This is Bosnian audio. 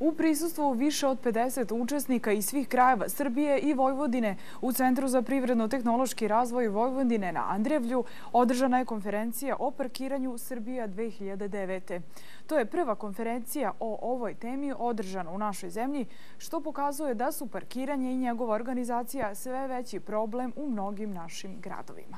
U prisustvu više od 50 učesnika iz svih krajeva Srbije i Vojvodine u Centru za privredno-tehnološki razvoj Vojvodine na Andrevlju održana je konferencija o parkiranju Srbija 2009. To je prva konferencija o ovoj temi održana u našoj zemlji, što pokazuje da su parkiranje i njegova organizacija sve veći problem u mnogim našim gradovima.